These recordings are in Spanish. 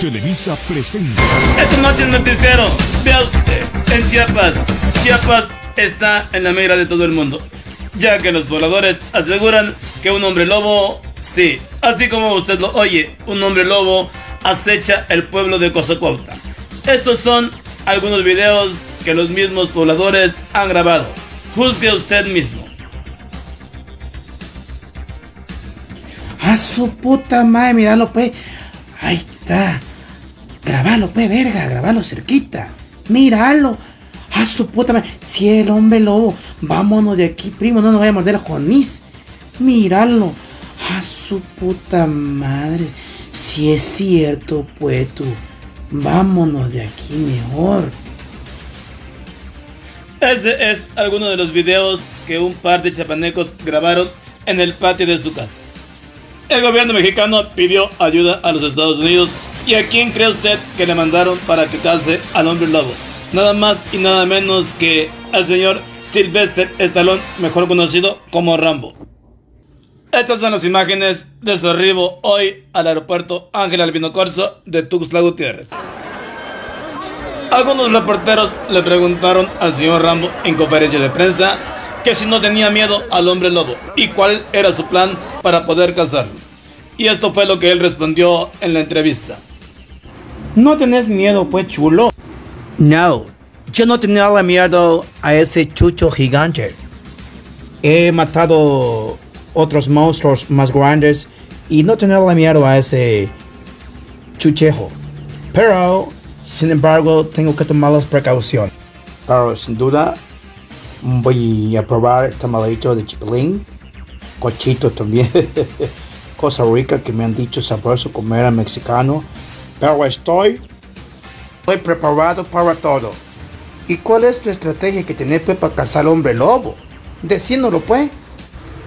Televisa presenta. Esta noche el noticiero, vea usted, en Chiapas, Chiapas está en la mira de todo el mundo, ya que los pobladores aseguran que un hombre lobo, sí, así como usted lo oye, un hombre lobo acecha el pueblo de Cozacuautla. Estos son algunos videos que los mismos pobladores han grabado. Juzgue usted mismo. A su puta madre, míralo, pues. Ahí está. Grabalo, pues, verga, grabalo cerquita. Míralo. A su puta madre. Si el hombre lobo. Vámonos de aquí, primo. No nos vaya a morder Jonís. Míralo. A su puta madre. Si es cierto, pues tú. Vámonos de aquí mejor. Este es alguno de los videos que un par de chapanecos grabaron en el patio de su casa. El gobierno mexicano pidió ayuda a los Estados Unidos y a quién cree usted que le mandaron para que case al hombre lobo. Nada más y nada menos que al señor Sylvester Stallone, mejor conocido como Rambo. Estas son las imágenes de su arribo hoy al aeropuerto Ángel Albino Corso de Tuxtla Gutiérrez. Algunos reporteros le preguntaron al señor Rambo en conferencia de prensa que si no tenía miedo al hombre lobo y cuál era su plan para poder cazarlo. Y esto fue lo que él respondió en la entrevista. No tenés miedo, pues, chulo. No, yo no tenía miedo a ese chucho gigante. He matado otros monstruos más grandes y no tenía miedo a ese chuchejo. Pero, sin embargo, tengo que tomar las precauciones. Pero sin duda voy a probar el tamalito de chipilín, cochito también, cosa rica que me han dicho sabroso comer a mexicano. Pero estoy, estoy preparado para todo. ¿Y cuál es tu estrategia que tenés para cazar hombre lobo? Decínoslo pues.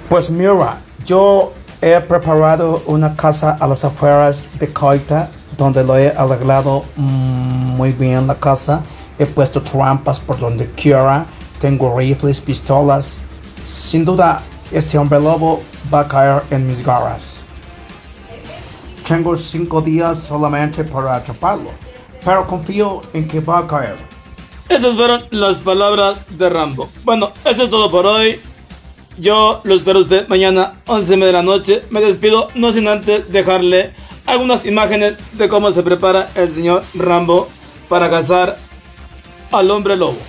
Pues mira, yo he preparado una casa a las afueras de Coita, donde lo he arreglado mm, muy bien la casa. He puesto trampas por donde quiera. Tengo rifles, pistolas. Sin duda, este hombre lobo va a caer en mis garras. Tengo cinco días solamente para atraparlo, pero confío en que va a caer. Esas fueron las palabras de Rambo. Bueno, eso es todo por hoy. Yo lo espero usted mañana 11 de la noche. Me despido no sin antes dejarle algunas imágenes de cómo se prepara el señor Rambo para cazar al hombre lobo.